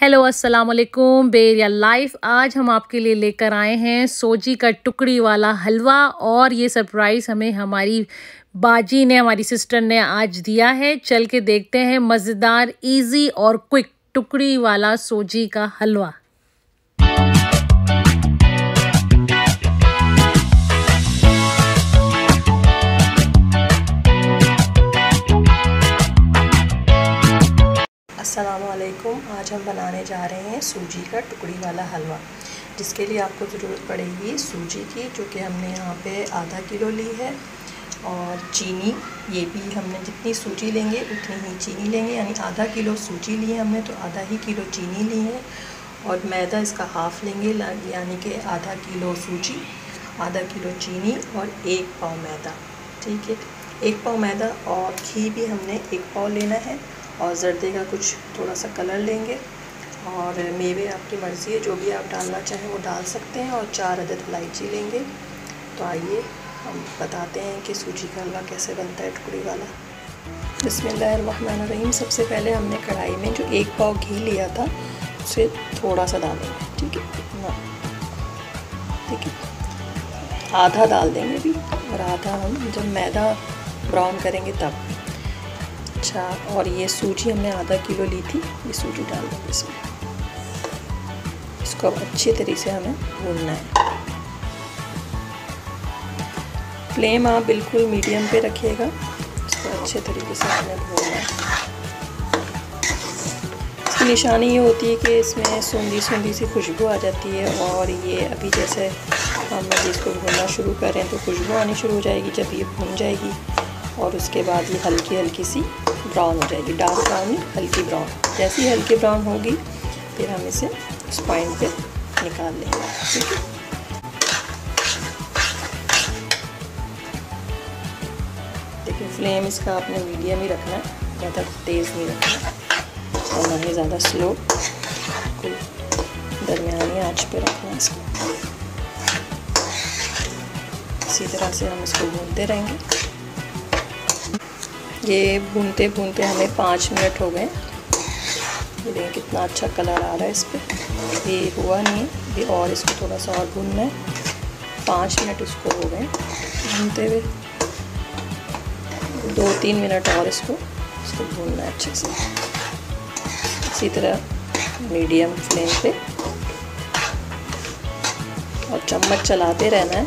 Hello अस्सलाम वालेकुम बेरिया life, आज हम आपके लिए लेकर आए हैं सोजी का टुकड़ी वाला हलवा और ये सरप्राइज़ हमें हमारी बाजी ने, हमारी सिस्टर ने आज दिया है। चल के देखते हैं मज़ेदार इजी और क्विक टुकड़ी वाला सोजी का हलवा। असलकुम आज हम बनाने जा रहे हैं सूजी का टुकड़ी वाला हलवा। जिसके लिए आपको ज़रूरत पड़ेगी सूजी की, जो कि हमने यहाँ पे आधा किलो ली है। और चीनी, ये भी हमने जितनी सूजी लेंगे उतनी ही चीनी लेंगे, यानी आधा किलो सूजी ली है हमने तो आधा ही किलो चीनी ली है। और मैदा इसका हाफ़ लेंगे यानी कि आधा किलो सूजी, आधा किलो चीनी और एक पाव मैदा। ठीक है? एक पाव मैदा और घी भी हमने एक पाव लेना है। और जर्दे का कुछ थोड़ा सा कलर लेंगे। और मेवे आपकी मर्ज़ी है, जो भी आप डालना चाहें वो डाल सकते हैं और चार अदद इलायची लेंगे। तो आइए, हम बताते हैं कि सूजी का हलवा कैसे बनता है टुकड़ी वाला। बसमीम सबसे पहले हमने कढ़ाई में जो एक पाव घी लिया था, उसे थोड़ा सा डालेंगे ठीक है? इतना ठीक है। आधा डाल देंगे भी और आधा हम जब मैदा ब्राउन करेंगे तब। अच्छा और ये सूजी हमने आधा किलो ली थी, ये सूजी डाल देंगे इसमें। इसको अब अच्छी तरीके से हमें भूनना है। फ्लेम आप बिल्कुल मीडियम पे रखिएगा, इसको अच्छे तरीके से हमें भूनना है। इसकी निशानी ये होती है कि इसमें सूंदी सूंदी सी खुशबू आ जाती है, और ये अभी जैसे हम इसको भूनना शुरू करें तो खुशबू आनी शुरू हो जाएगी, जब ये भून जाएगी और उसके बाद ये हल्की हल्की सी ब्राउन हो जाएगी डार्क ब्राउन हल्की ब्राउन जैसी हल्की ब्राउन होगी, फिर हम इसे उस पॉइंट पे निकाल लेंगे। ठीक है? देखिए फ्लेम इसका आपने मीडियम ही रखना है, ज़्यादा तेज़ नहीं रखना और ना ही ज़्यादा स्लो बिल्कुल दरमियानी आँच पे रखना है इसको। इसी तरह से हम इसको भूनते रहेंगे। ये भूनते भूनते हमें पाँच मिनट हो गए। ये देखिए कितना अच्छा कलर आ रहा है इस पर ये हुआ नहीं, ये और इसको थोड़ा सा और भूनना है। पाँच मिनट इसको हो गए भूनते हुए। दो तीन मिनट और इसको इसको भूनना है अच्छे से। इसी तरह मीडियम फ्लेम पे। और चम्मच चलाते रहना है,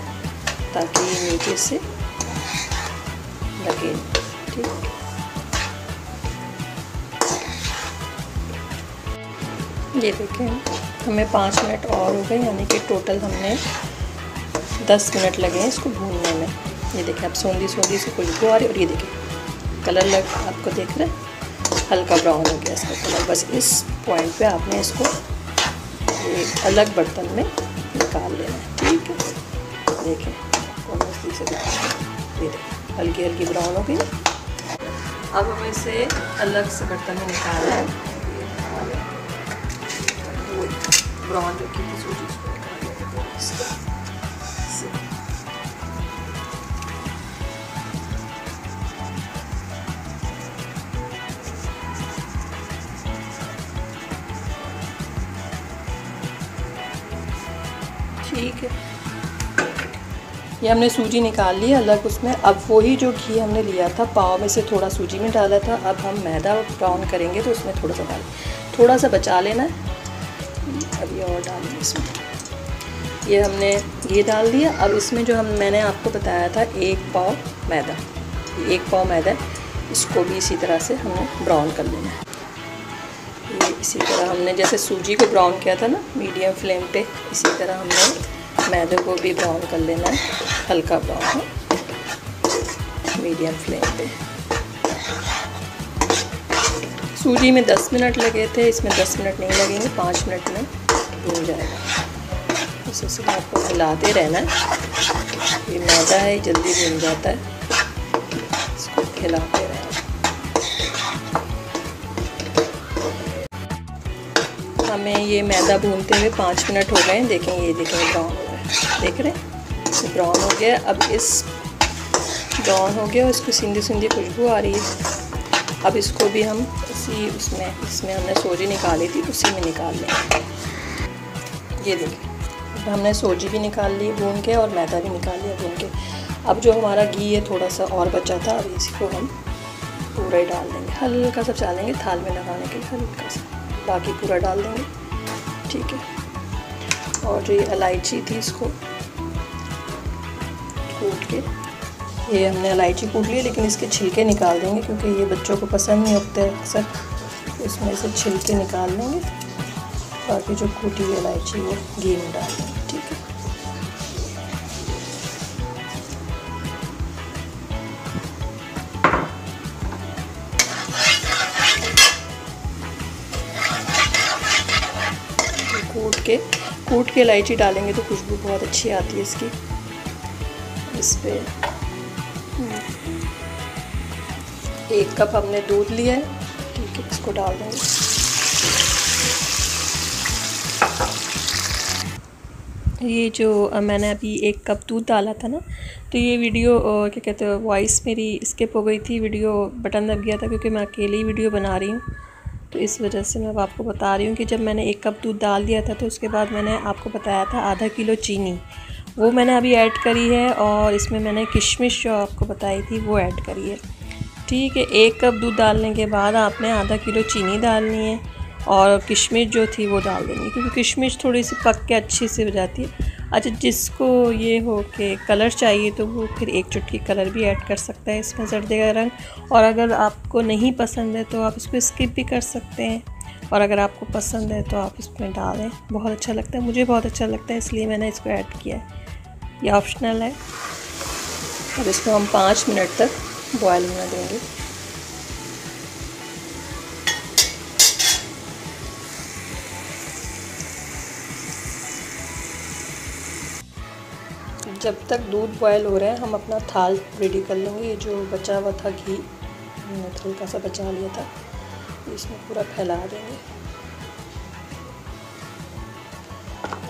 ताकि नीचे से लगे। ठीक। ये देखें, हमें पाँच मिनट और हो गए, यानी कि टोटल हमने दस मिनट लगे हैं इसको भूनने में। ये देखें, आप सोंदी सोंदी से खुशबू आ रही और ये देखें कलर लग, आपको देख रहे हैं, हल्का ब्राउन हो गया इसका कलर बस इस पॉइंट पे आपने इसको एक अलग बर्तन में निकाल लेना है, ठीक है? देखें ये देखें हल्की हल्की ब्राउन हो गई। अब हमें इसे अलग से बर्तन में निकालना है। ब्राउन जो की सूजी ठीक है। ये हमने सूजी निकाल ली, अलग उसमें। अब वही जो घी हमने लिया था, पाव में से थोड़ा सूजी में डाला था। अब हम मैदा ब्राउन करेंगे तो उसमें थोड़ा सा डाल। थोड़ा सा बचा लेना अभी और डालेंगे इसमें। ये हमने ये डाल दिया। अब इसमें जो हम, मैंने आपको बताया था, एक पाव मैदा। एक पाव मैदा इसको भी इसी तरह से हमें ब्राउन कर लेना है। ये इसी तरह हमने, जैसे सूजी को ब्राउन किया था ना, मीडियम फ्लेम पे, इसी तरह हमने मैदे को भी ब्राउन कर लेना है, हल्का ब्राउन मीडियम फ्लेम पे। सूजी में 10 मिनट लगे थे, इसमें 10 मिनट नहीं लगेंगे 5 मिनट में भून जाएगा। इसे सब आपको हिलाते रहना है। ये मैदा है, जल्दी भून जाता है। इसको हिलाते रहना हमें ये मैदा भूनते हुए पाँच मिनट हो गए देखें, ये देखें ब्राउन देख रहे हैं। ब्राउन हो गया। अब इस ब्राउन हो गया और इसको सिंधी सिंधी खुशबू आ रही है। अब इसको भी हम उसी उसमें, इसमें हमने सोजी निकाली थी, उसी में निकाल लेंगे ये देखिए अब हमने सोजी भी निकाल ली, भून के और मैदा भी निकाल लिया भून के। अब जो हमारा घी है थोड़ा सा और बचा था, अब इसी को हम पूरा ही डाल देंगे। हल्का सा डालेंगे थाल में लगाने के लिए, हल्का सा। बाकी पूरा डाल देंगे। ठीक है। और जो ये इलायची थी इसको कूट के। ये हमने इलायची कूट ली, लेकिन इसके छिलके निकाल देंगे, क्योंकि ये बच्चों को पसंद नहीं होते अक्सर। इसमें से छिलके निकाल लेंगे। बाकी जो कूटी हुई इलायची, वो घी में डाल देंगे, ठीक है? कूट के कूट के इलायची डालेंगे तो खुशबू बहुत अच्छी आती है इसकी। इस पर एक कप हमने दूध लिया है। ठीक है इसको डाल देंगे। ये जो मैंने अभी एक कप दूध डाला था ना तो ये वीडियो क्या कहते हैं वॉइस मेरी स्किप हो गई थी वीडियो बटन दब गया था क्योंकि मैं अकेले ही वीडियो बना रही हूँ। तो इस वजह से मैं अब आपको बता रही हूँ कि जब मैंने एक कप दूध डाल दिया था तो उसके बाद मैंने आपको बताया था आधा किलो चीनी। वो मैंने अभी ऐड करी है और इसमें मैंने किशमिश जो आपको बताई थी वो ऐड करी है। ठीक है, एक कप दूध डालने के बाद आपने आधा किलो चीनी डालनी है और किशमिश जो थी वो डाल देनी क्योंकि किशमिश थोड़ी सी पक के अच्छी से हो जाती है। अच्छा जिसको ये हो कि कलर चाहिए तो वो फिर एक चुटकी कलर भी ऐड कर सकता है इसमें जर्दे का रंग। और अगर आपको नहीं पसंद है तो आप इसको स्किप भी कर सकते हैं। और अगर आपको पसंद है तो आप इसमें डालें। बहुत अच्छा लगता है, मुझे बहुत अच्छा लगता है, इसलिए मैंने इसको ऐड किया है। ये ऑप्शनल है। अब इसको हम पाँच मिनट तक बॉयल होना देंगे। जब तक दूध बॉयल हो रहा है, हम अपना थाल रेडी कर लेंगे। ये जो बचा हुआ था घी, हमने हल्का सा बचा लिया था, इसमें पूरा फैला देंगे।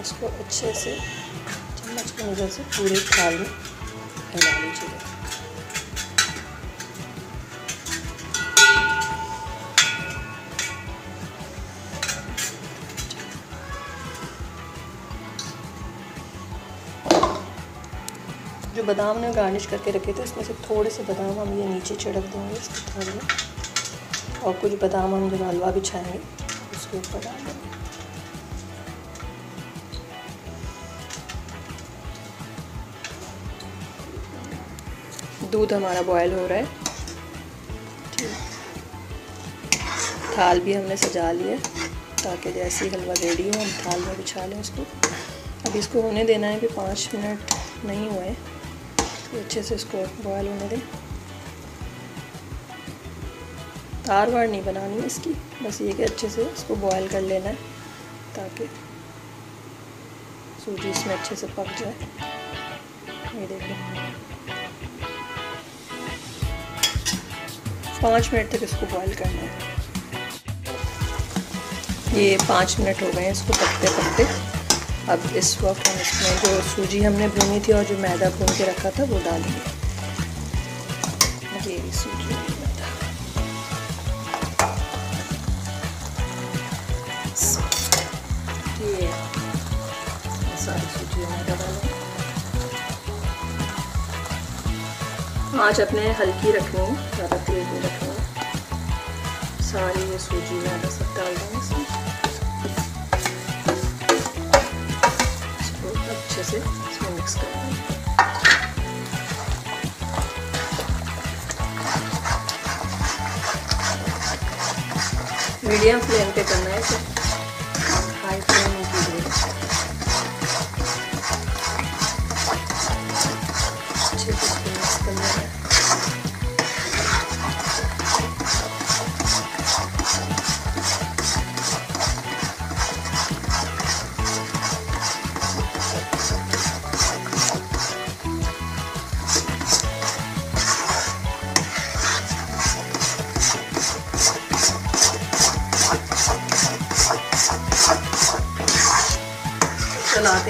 इसको अच्छे से चम्मच की मदद से पूरे थाल में फैला लीजिएगा जो बादाम ने गार्निश करके रखे थे, उसमें से थोड़े से बादाम हम ये नीचे छिड़क देंगे इस थाल में। और कुछ बादाम हम जब हलवा बिछाएँगे उसके ऊपर डाल देंगे दूध हमारा बॉयल हो रहा है। थाल भी हमने सजा लिया ताकि जैसे ही हलवा रेडी हो, हम थाल में बिछा लें उसको। अब इसको होने देना है कि पाँच मिनट नहीं हुए अच्छे से इसको बॉयल होने दें। तार वार नहीं बनानी है इसकी, बस ये कि अच्छे से इसको बॉयल कर लेना है, ताकि सूजी इसमें अच्छे से पक जाए। ये देखो। पाँच मिनट तक इसको बॉईल करना है। ये पाँच मिनट हो गए हैं इसको पकते पकते। अब इस वक्त हम इसमें जो सूजी हमने भूनी थी और जो मैदा भून के रखा था, वो डालेंगे। ये सूजी। आँच अपने हल्की रखनी, ज़्यादा तेज नहीं रखनी। सारी ये सूजी मैदा सब डाल देंगे इसमें अच्छे से इसमें मिक्स करेंगे मीडियम फ्लेम पे करना है इसे।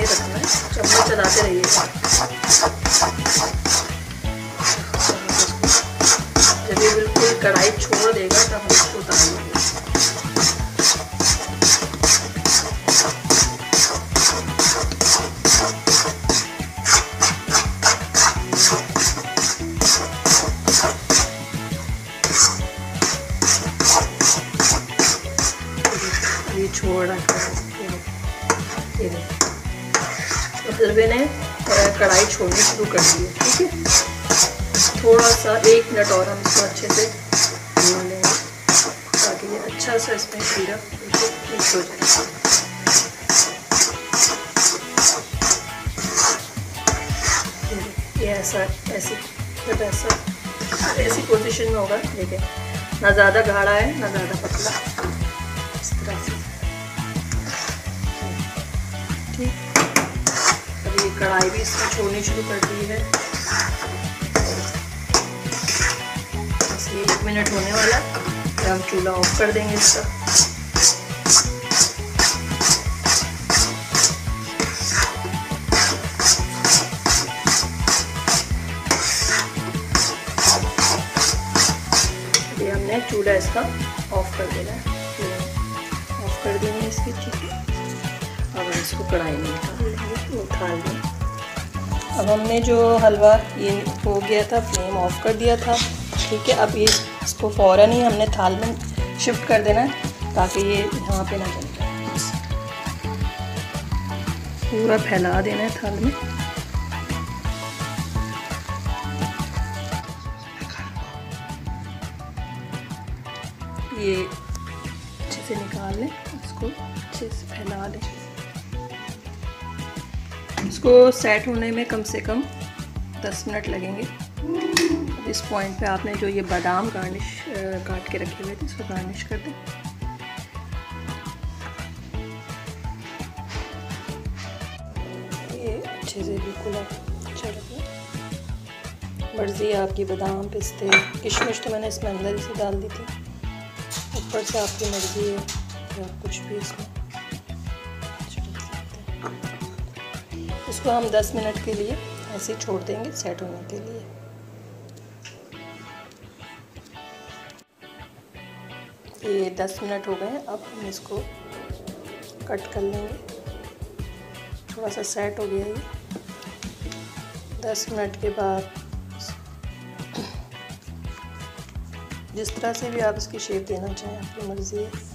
चलाते रखना है। चम्मच चलाते रहिएगा जब ये बिल्कुल कढ़ाई छोड़ देगा, तब हम इसको उतार लेंगे ये ये मतलब मैंने कढ़ाई छोड़नी शुरू कर दी है, ठीक है? थोड़ा सा एक मिनट और हम इसको अच्छे से भून लेंगे, ताकि ये अच्छा सा इसमें खीरा मिक्स हो जाए। ऐसा, ऐसी, जब ऐसा, ऐसी पोजीशन में होगा देखिए ना ज़्यादा गाढ़ा है, ना ज़्यादा पतला। इस तरह से। कढ़ाई भी इसमें छोड़नी शुरू कर दी है। एक मिनट होने वाला फिर हम चूल्हा ऑफ़ कर देंगे इसका। हमने चूल्हा इसका ऑफ़ कर देना है। ऑफ़ कर देंगे इसकी है अब हम इसको कढ़ाई में निकाल उठा लेंगे। अब हमने जो हलवा, ये हो गया था फ्लेम ऑफ़ कर दिया था। ठीक है, अब ये इसको फ़ौर ही हमने थाल में शिफ्ट कर देना है, ताकि ये यहाँ पे ना जल पूरा फैला देना है थाल में। ये अच्छे से निकाल लें इसको अच्छे से फैला दें। इसको सेट होने में कम से कम 10 मिनट लगेंगे। इस पॉइंट पे आपने जो ये बादाम गार्निश काट के रखे हुए थे, इसको गार्निश कर दें। ये अच्छे से बिल्कुल अच्छा मर्ज़ी आपकी बादाम, पिस्ते, किशमिश तो मैंने इसमें अंदर ही से डाल दी थी। ऊपर से आपकी मर्ज़ी है आप कुछ भी इसमें। इसको हम 10 मिनट के लिए ऐसे छोड़ देंगे सेट होने के लिए। ये 10 मिनट हो गए हैं, अब हम इसको कट कर लेंगे। थोड़ा सा सेट हो गया ये। 10 मिनट के बाद जिस तरह से भी आप इसकी शेप देना चाहें आपकी मर्ज़ी है।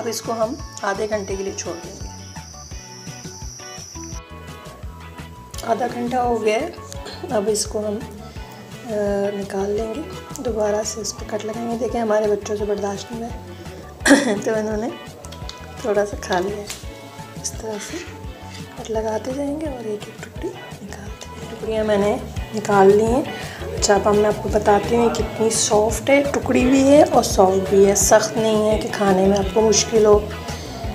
अब इसको हम आधे घंटे के लिए छोड़ देंगे। आधा घंटा हो गया है। अब इसको हम निकाल लेंगे। दोबारा से इस पर कट लगाएँगे। देखें हमारे बच्चों से बर्दाश्त नहीं है। तो इन्होंने थोड़ा सा खा लिया इस तरह से कट लगाते जाएँगे और एक एक टुकड़ी निकालते टुकड़ियाँ मैंने निकाल ली हैं। अच्छा अब मैं आपको बताती हूँ कितनी सॉफ्ट है, टुकड़ी भी है और सॉफ्ट भी है। सख्त नहीं है कि खाने में आपको मुश्किल हो।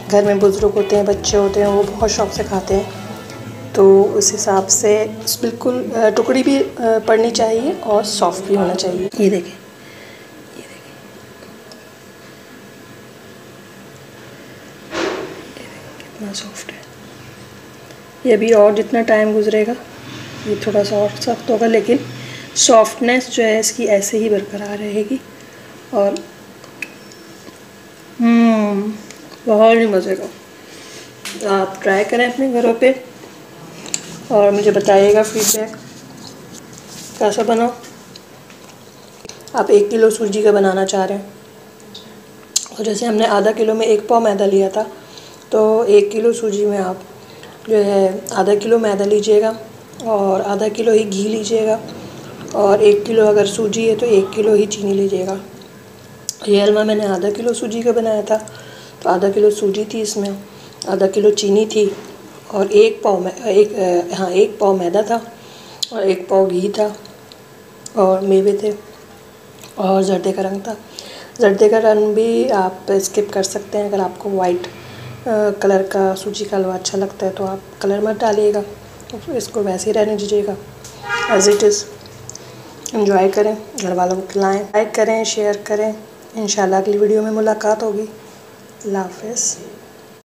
घर में बुज़ुर्ग होते हैं, बच्चे होते हैं, वो बहुत शौक से खाते हैं। तो उस हिसाब से बिल्कुल टुकड़ी भी पड़नी चाहिए और सॉफ्ट भी होना चाहिए। ये देखें सॉफ्ट है। ये अभी और जितना टाइम गुजरेगा, ये थोड़ा सा और सख्त होगा, लेकिन सॉफ्टनेस जो है इसकी ऐसे ही बरकरार रहेगी। और हम्म, बहुत ही मज़े का। आप ट्राई करें अपने घरों पे और मुझे बताइएगा फीडबैक कैसा बनाओ आप एक किलो सूजी का बनाना चाह रहे हैं। और जैसे हमने आधा किलो में एक पाव मैदा लिया था तो एक किलो सूजी में आप जो है आधा किलो मैदा लीजिएगा और आधा किलो ही घी लीजिएगा। और एक किलो अगर सूजी है तो एक किलो ही चीनी लीजिएगा। ये हलवा मैंने आधा किलो सूजी का बनाया था तो आधा किलो सूजी थी इसमें, आधा किलो चीनी थी और एक पाव एक हाँ एक पाव मैदा था और एक पाव घी था और मेवे थे और जर्दे का रंग था। जर्दे का रंग भी आप स्किप कर सकते हैं अगर आपको वाइट कलर का सूजी का हलवा अच्छा लगता है तो आप कलर मत डालिएगा तो इसको वैसे ही रहने दीजिएगा एज़ इट इज़ इंजॉय करें घर वालों को खिलाएँ लाइक करें शेयर करें। इन अगली वीडियो में मुलाकात होगी। अल्लाह हाफ़